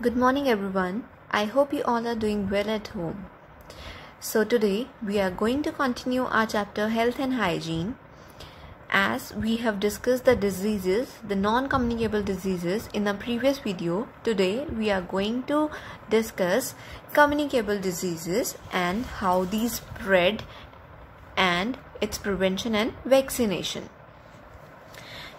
Good morning, everyone. I hope you all are doing well at home. So, today we are going to continue our chapter Health and Hygiene. As we have discussed the diseases, the non communicable diseases in the previous video, today we are going to discuss communicable diseases and how these spread and its prevention and vaccination.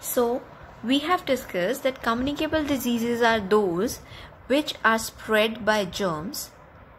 So, we have discussed that communicable diseases are those which are spread by germs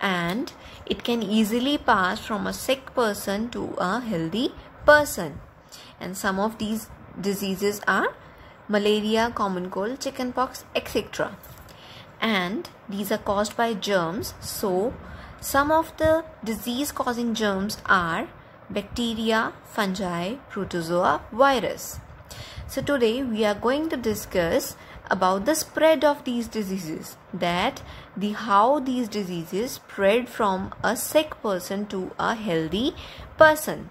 and it can easily pass from a sick person to a healthy person. And some of these diseases are malaria, common cold, chickenpox, etc. And these are caused by germs. So, some of the disease causing germs are bacteria, fungi, protozoa, virus. So today we are going to discuss about the spread of these diseases that the how these diseases spread from a sick person to a healthy person.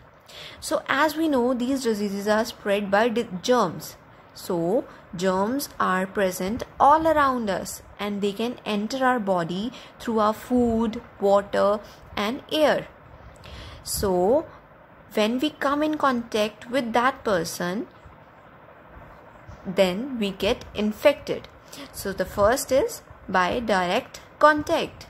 So as we know these diseases are spread by germs. So germs are present all around us and they can enter our body through our food, water and air. So when we come in contact with that person then we get infected. So, the first is by direct contact.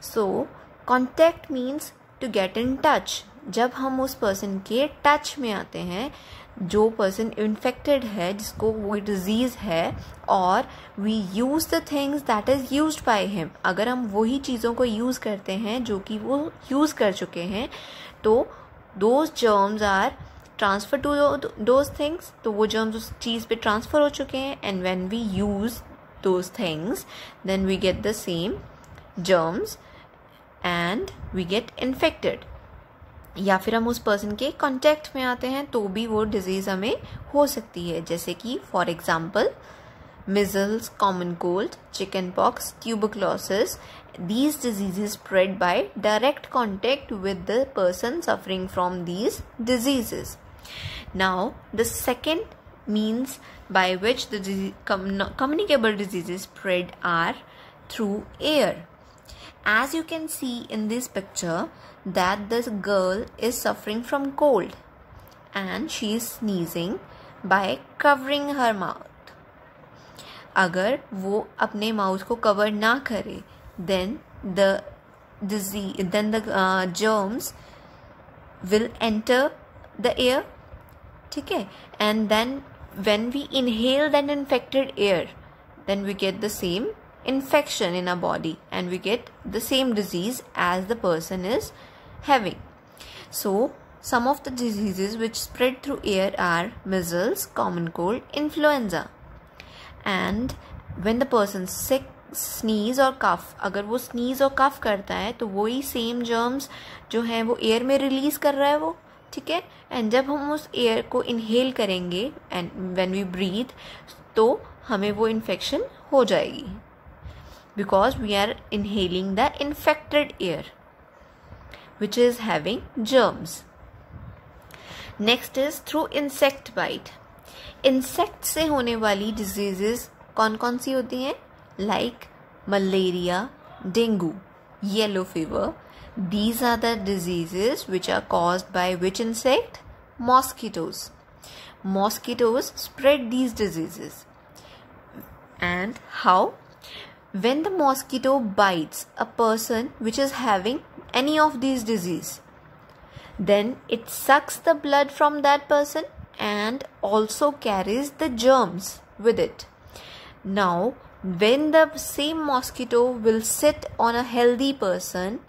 So, contact means to get in touch. जब हम उस person के touch में आते हैं, जो person infected है, जिसको वो डिज़ीज़ है, और we use the things that is use by him अगर हम वही चीज़ों को यूज़ करते हैं, जो कि वो यूज़ कर चुके हैं तो those germs are transfer to those things तो वो जर्म्स उस चीज़ पे ट्रांसफ़र हो चुके हैं and when we use those things then we get the same germs and we get infected या फिर हम उस पर्सन के कांटेक्ट में आते हैं तो भी वो डिज़ीज़ हमें हो सकती है। जैसे कि for example measles common cold chickenpox tuberculosis these diseases spread by direct contact with the person suffering from these diseases. now, the second means by which the disease, com, communicable diseases spread are through air. As you can see in this picture that this girl is suffering from cold and she is sneezing by covering her mouth. अगर वो अपने mouth को cover ना करे then the disease then the uh, germs will enter The air ठीक है and then when we inhale that infected air then we get the same infection in our body and we get the same disease as the person is having so some of the diseases which spread through air are measles common cold influenza and when the person sick sneeze और cough अगर वो sneeze और कफ करता है तो वही same germs जो है वो एयर में रिलीज़ कर रहा है वो ठीक है? एंड जब हम उस एयर को इनहेल करेंगे एंड व्हेन वी ब्रीथ तो हमें वो इन्फेक्शन हो जाएगी। Because we are inhaling the infected air which is having germs next is through insect bite insect से होने वाली डिजीजेस कौन कौन सी होती हैं? Like malaria dengue yellow fever These are the diseases which are caused by which insect? Mosquitoes. Mosquitoes spread these diseases. And how? When the mosquito bites a person which is having any of these disease, then it sucks the blood from that person and also carries the germs with it. Now, when the same mosquito will sit on a healthy person,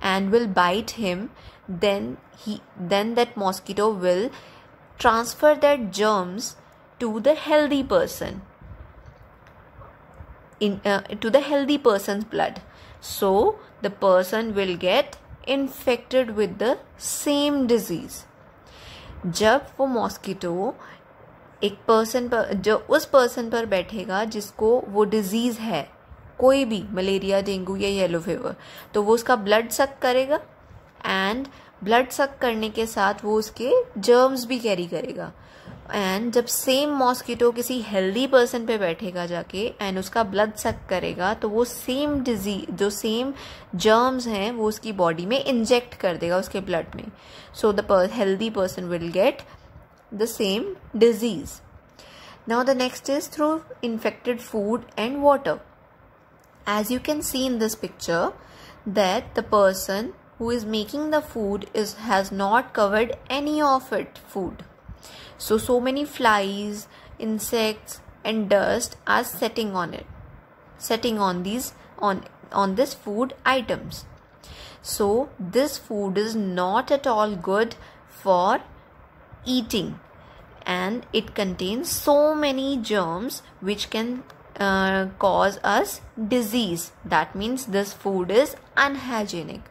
and will bite him then he then that mosquito will transfer that germs to the healthy person in uh, to the healthy person's blood so the person will get infected with the same disease जब वो mosquito एक person पर जो उस person पर बैठेगा जिसको वो डिज़ीज़ है कोई भी, मलेरिया, डेंगू या येलो फीवर तो वो उसका ब्लड सक करेगा एंड ब्लड सक करने के साथ वो उसके जर्म्स भी कैरी करेगा एंड जब सेम मॉस्किटो किसी हेल्दी पर्सन पे बैठेगा जाके एंड उसका ब्लड सक करेगा तो वो सेम डिज़ीज़ जो सेम जर्म्स हैं, वो उसकी बॉडी में इंजेक्ट कर देगा उसके ब्लड में. So the healthy person will get the same disease now the next is through infected food and water as you can see in this picture that the person who is making the food is has not covered any of it food. So so many flies insects and dust are setting on it setting on these on on this food items. So this food is not at all good for eating and it contains so many germs which can uh, cause us disease that means this food is unhygienic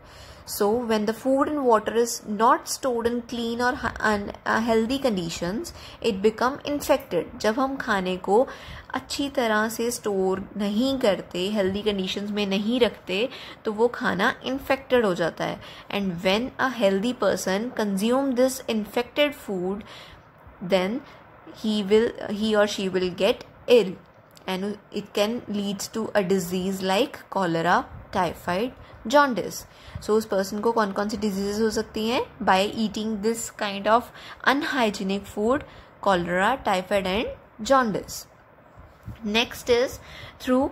so when the food and water is not stored in clean or uh, healthy conditions it become infected जब हम खाने को अच्छी तरह से store नहीं करते healthy conditions में नहीं रखते तो वो खाना इन्फेक्टेड हो जाता है and when a healthy person consume this infected food then he will he or she will get ill and it can lead to a disease like cholera, typhoid, jaundice. So उस person को कौन कौन सी diseases हो सकती हैं by eating this kind of unhygienic food, cholera, typhoid and jaundice. Next is through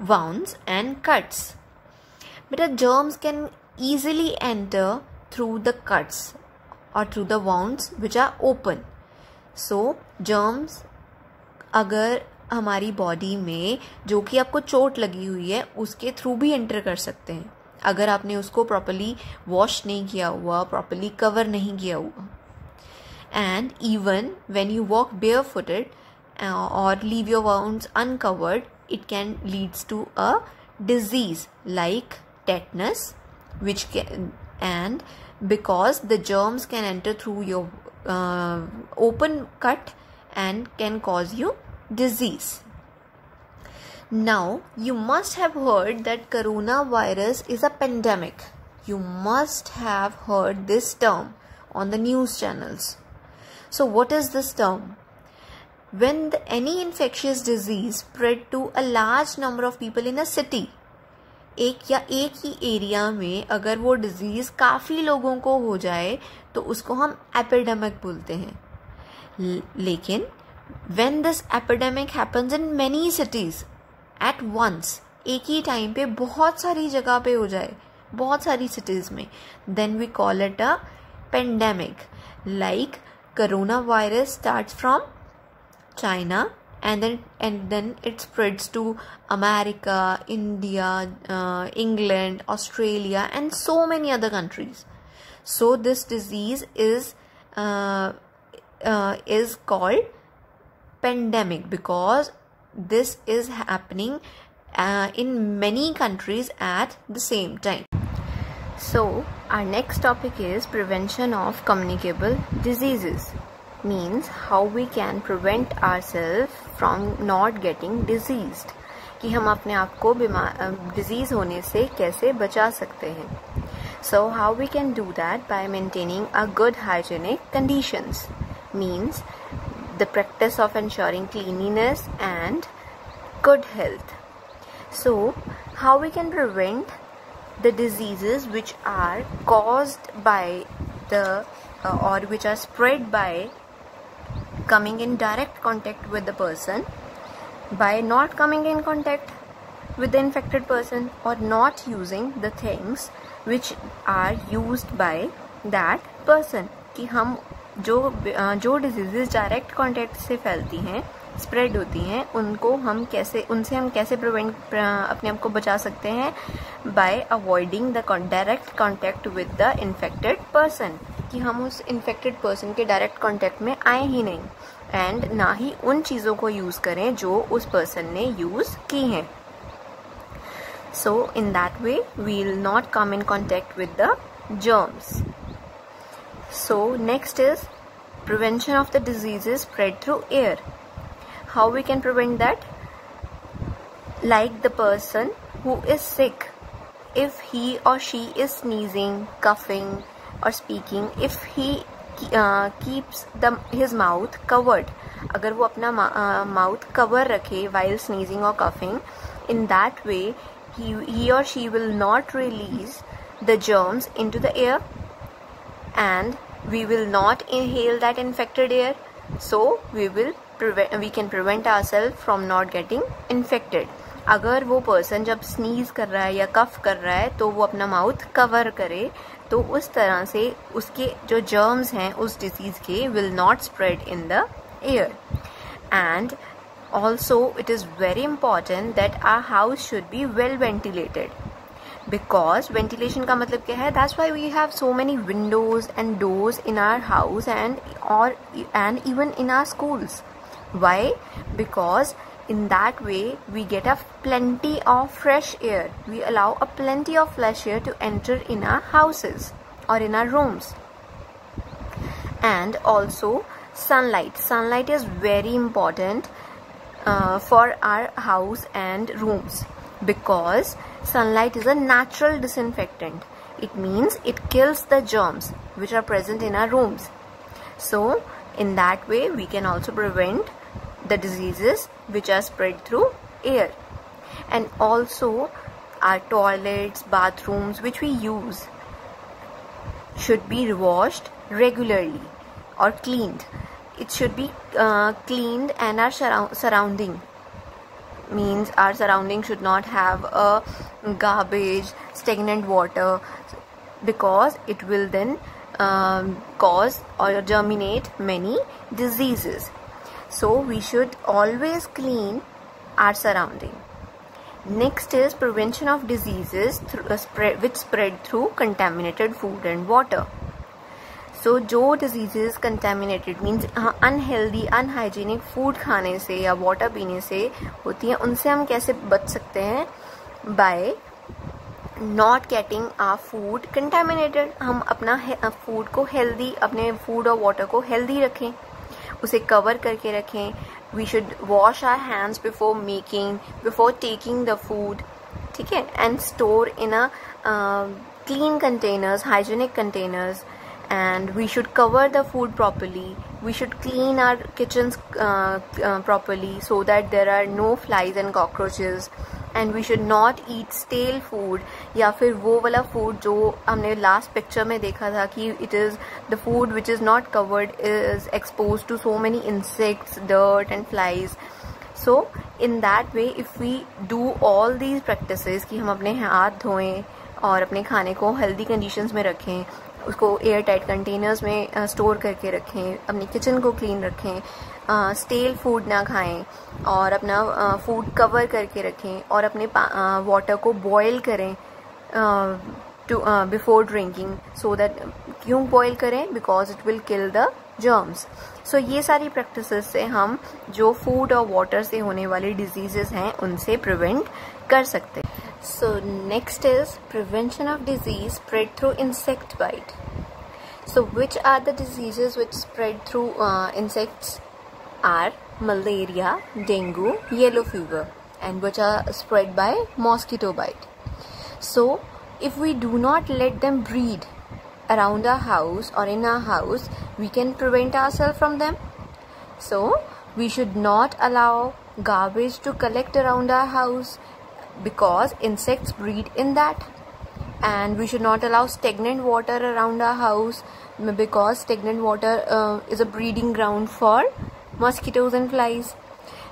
wounds and cuts. But germs can easily enter through the cuts or through the wounds which are open. So germs अगर हमारी body में जो कि आपको चोट लगी हुई है, उसके थ्रू भी एंटर कर सकते हैं। अगर आपने उसको प्रॉपरली वॉश नहीं किया हुआ प्रॉपरली कवर नहीं किया हुआ। And even when you walk bare footed और leave your wound uncovered it can leads to a disease like tetanus which and because the germs can enter through your open cut and can cause you disease. Now, you must have heard that coronavirus is a pandemic. You must have heard this term on the news channels. So, what is this term? When the, any infectious disease spread to a large number of people in a city, एक या एक ही area में अगर वो disease काफ़ी लोगों को हो जाए तो उसको हम एपिडेमिक बोलते हैं लेकिन when this epidemic happens in many cities at once एक ही टाइम पे बहुत सारी जगह पे हो जाए बहुत सारी सिटीज में then we call it a pandemic like corona virus start from China and then and then it spreads to america india uh, england australia and so many other countries so this disease is uh, uh, is called pandemic because this is happening uh, in many countries at the same time. So, our next topic is prevention of communicable diseases means how we can prevent ourselves from not getting diseased कि हम अपने आप को बीमार disease होने से कैसे बचा सकते हैं so how we can do that by maintaining a good hygienic conditions means the practice of ensuring cleanliness and good health. So, how we can prevent the diseases which are caused by the uh, or which are spread by coming in direct contact with the person by not coming in contact with the infected person or not using the things which are used by that person कि हम जो जो disease direct contact से फैलती हैं spread होती हैं, उनको हम कैसे, उनसे हम कैसे प्रिवेंट अपने आप को बचा सकते हैं? By avoiding the direct contact with the infected person कि हम उस इन्फेक्टेड पर्सन के डायरेक्ट कांटेक्ट में आए ही नहीं। एंड ना ही उन चीज़ों को यूज़ करें जो उस पर्सन ने यूज़ की हैं। So in that way we'll not come in contact with the germs So next is prevention of the diseases spread through air. How we can prevent that? Like the person who is sick, if he or she is sneezing, coughing or speaking, if he keeps the his mouth covered अगर वो अपना mouth cover रखे while sneezing और coughing in that way he or she will not release the germs into the air and we will not inhale that infected air, so we will we can prevent ourselves from not getting infected. अगर वो person जब sneeze कर रहा है या कफ कर रहा है तो वो अपना माउथ कवर करे तो उस तरह से उसके जो जर्म्स हैं उस डिज़ीज़ के will not spread in the air and also it is very important that our house should be well ventilated because ventilation का मतलब क्या है that's why we have so many windows and doors in our house and or and even in our schools why because in that way we get a plenty of fresh air we allow a plenty of fresh air to enter in our houses or in our rooms and also sunlight sunlight is very important uh, for our house and rooms because sunlight is a natural disinfectant. It means it kills the germs which are present in our rooms. So in that way we can also prevent the diseases which are spread through air. And also our toilets bathrooms which we use should be washed regularly or cleaned. It should be uh, cleaned and our surrounding means our surrounding should not have a garbage stagnant water because it will then um, cause or germinate many diseases so we should always clean our surrounding. Next is prevention of diseases uh, which spread through contaminated food and water. So so, जो diseases contaminated means unhealthy unhygienic food खाने से या water पीने से होती हैं उनसे हम कैसे बच सकते हैं? By not getting a food contaminated हम अपना फ़ूड को हेल्दी अपने फ़ूड और वाटर को हेल्दी रखें। उसे कवर करके रखें। We should wash our hands before making before taking the food ठीक है? And store in a clean containers hygienic containers and we should cover the food properly. We should clean our kitchens uh, uh, properly so that there are no flies and cockroaches. And we should not eat stale food या फिर वो वाला food जो हमने last picture में देखा था कि it is the food which is not covered is expose to so many insects dirt and flies so in that way if we do all these practice कि हम अपने हाथ धोएँ और अपने खाने को हेल्दी कंडीशंस में रखें उसको एयर टाइट कंटेनर्स में स्टोर करके रखें, अपनी किचन को क्लीन रखें स्टेल फ़ूड ना खाएँ, और अपना फ़ूड कवर करके रखें, और अपने वाटर को बॉयल करें to before drinking so that क्यों बॉयल करें? Because it will kill the germs so ये सारी प्रैक्टिस से हम जो फ़ूड और वाटर से होने वाली डिजीजेस हैं, उनसे प्रिवेंट कर सकते हैं। So next is prevention of disease spread through insect bite. So which are the diseases which spread through uh, insects are malaria, dengue, yellow fever and which are spread by mosquito bite. So if we do not let them breed around our house or in our house, we can prevent ourselves from them. So we should not allow garbage to collect around our house because insects breed in that. And we should not allow stagnant water around our house because stagnant water uh, is a breeding ground for mosquitoes and flies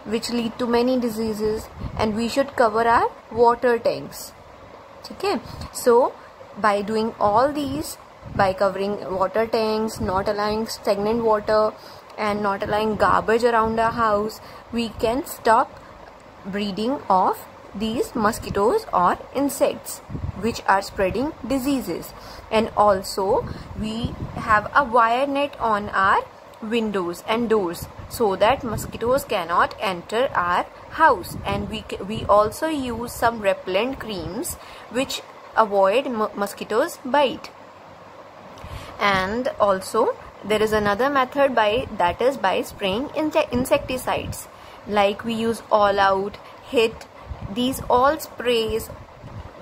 which lead to many diseases. And we should cover our water tanks. Okay. So by doing all these by covering water tanks not allowing stagnant water and not allowing garbage around our house we can stop breeding of these mosquitoes or insects which are spreading diseases. And also we have a wire net on our windows and doors so that mosquitoes cannot enter our house. And we we also use some repellent creams which avoid mosquitoes bite. And also there is another method by that is by spraying insecticides. Like we use all out hit these all sprays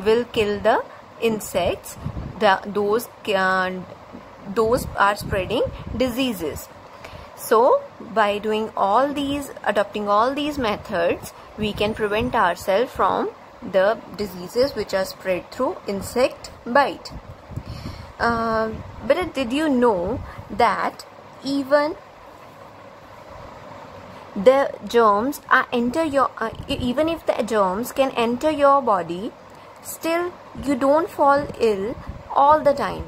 will kill the insects. The those uh, those are spreading diseases. So by doing all these adopting all these methods we can prevent ourselves from the diseases which are spread through insect bite. Uh, but did you know that even the germs are enter your uh, even if the germs can enter your body still you don't fall ill all the time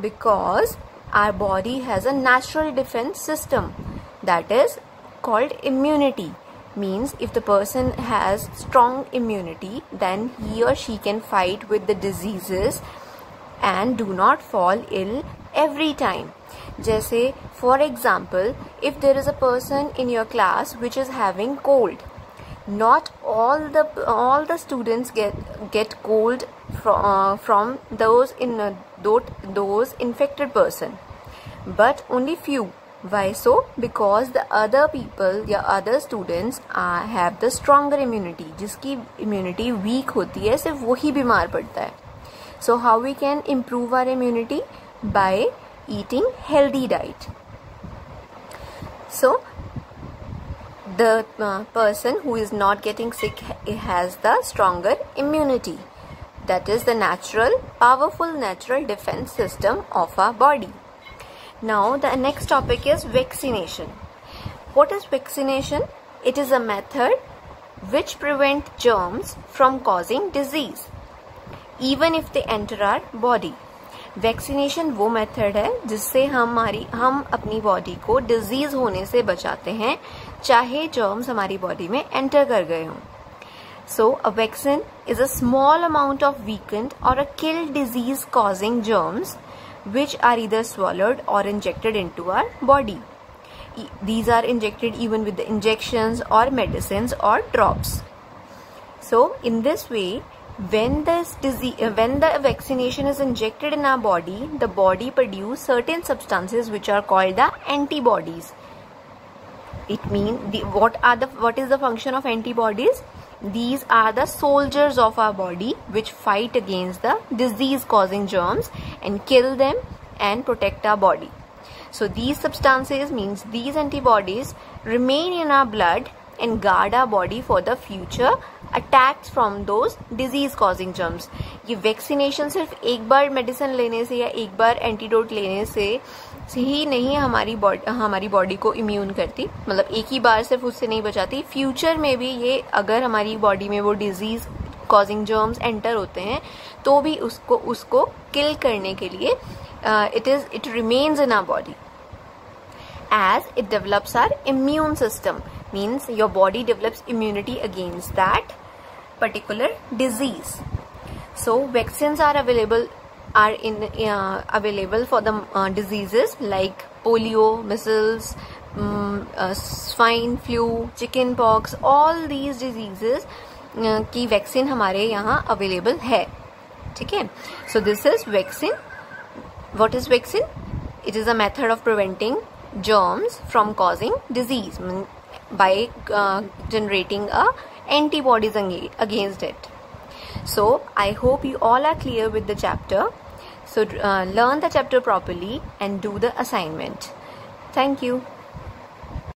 because our body has a natural defense system that is called immunity. Means if the person has strong immunity then he or she can fight with the diseases and do not fall ill every time. जैसे for example if there is a person in your class which is having cold not all the all the students get get cold from, uh, from those in uh, those, those infected person but only few why so because the other people या other students uh, have the stronger immunity जिसकी immunity weak होती है सिर्फ वही बीमार पड़ता है so how we can improve our immunity by eating healthy diet so the uh, person who is not getting sick has the stronger immunity. That is the natural powerful natural defense system of our body. Now the next topic is vaccination. What is vaccination? It is a method which prevent germs from causing disease even if they enter our body vaccination वो method है जिससे हमारी, हम अपनी body को disease होने से बचाते हैं, चाहे जर्म्स हमारी बॉडी में एंटर कर गए हों। So a vaccine is a small amount of weakened or a kill disease causing germs which are either swallowed or injected into our body these are injected even with injection or medicine or drops so in this way when this disease, uh, when the vaccination is injected in our body, the body produce certain substances which are called the antibodies. It means the, what are the what is the function of antibodies? These are the soldiers of our body which fight against the disease causing germs and kill them and protect our body. So these substances means these antibodies remain in our blood and guard our body for the future attacks from those disease causing germs ये vaccination सिर्फ़ एक बार medicine लेने से या एक बार antidote लेने से ही नहीं हमारी बॉडी हमारी बॉडी को इम्यून करती। मतलब एक ही बार सिर्फ़ उससे नहीं बचाती। फ्यूचर में भी ये अगर हमारी बॉडी में वो डिज़ीज़ कॉजिंग जर्म्स एंटर होते हैं तो भी उसको उसको किल करने के लिए it is it remains in our body as it develops our immune system. Means your body develops immunity against that particular disease so vaccines are available are in uh, available for the uh, diseases like polio measles um, uh, swine flu chicken pox all these diseases की vaccine हमारे यहाँ available है ठीक है so this is vaccine what is vaccine it is a method of preventing germs from causing disease by uh, generating a antibodies against it. So i hope you all are clear with the chapter. So uh, learn the chapter properly and do the assignment. Thank you